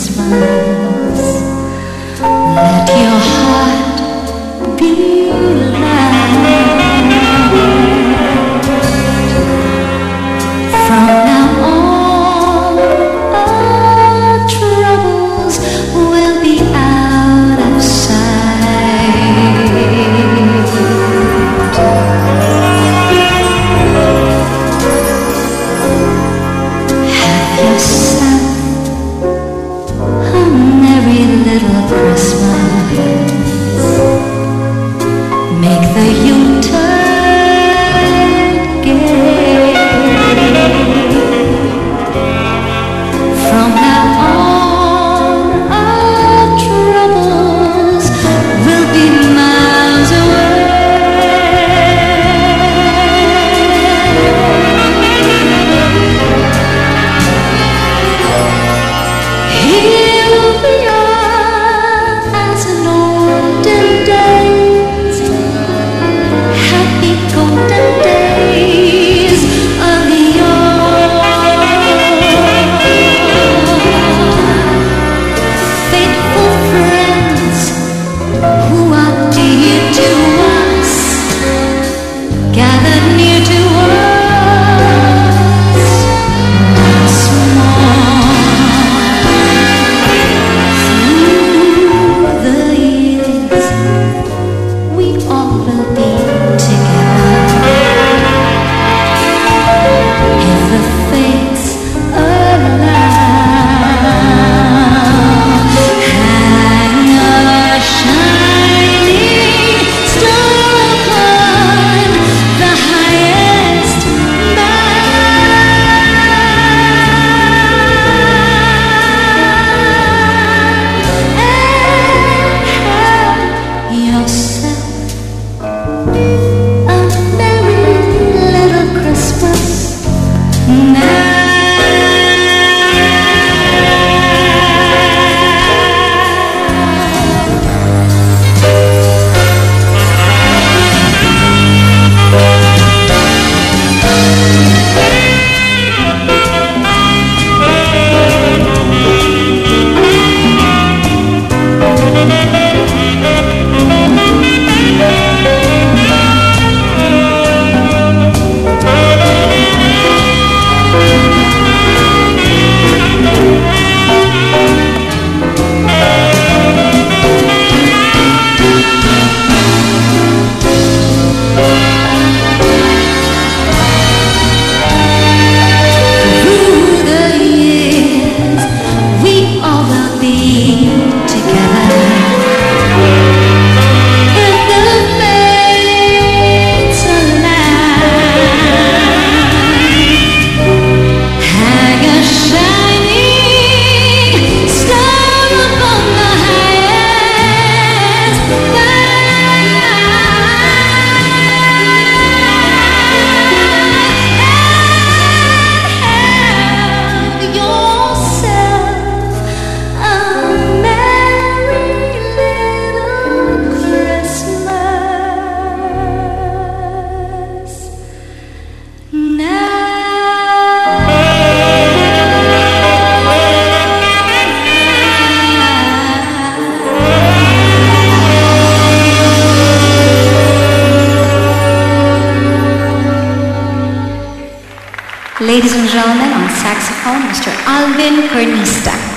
smile. Ladies and gentlemen, on saxophone, Mr. Alvin Cornista.